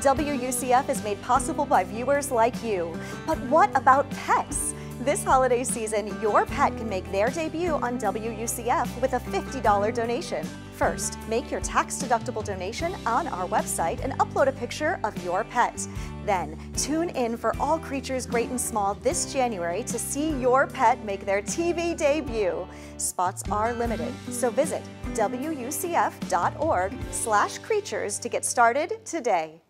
WUCF is made possible by viewers like you. But what about pets? This holiday season, your pet can make their debut on WUCF with a $50 donation. First, make your tax-deductible donation on our website and upload a picture of your pet. Then, tune in for All Creatures Great and Small this January to see your pet make their TV debut. Spots are limited, so visit wucf.org/creatures to get started today.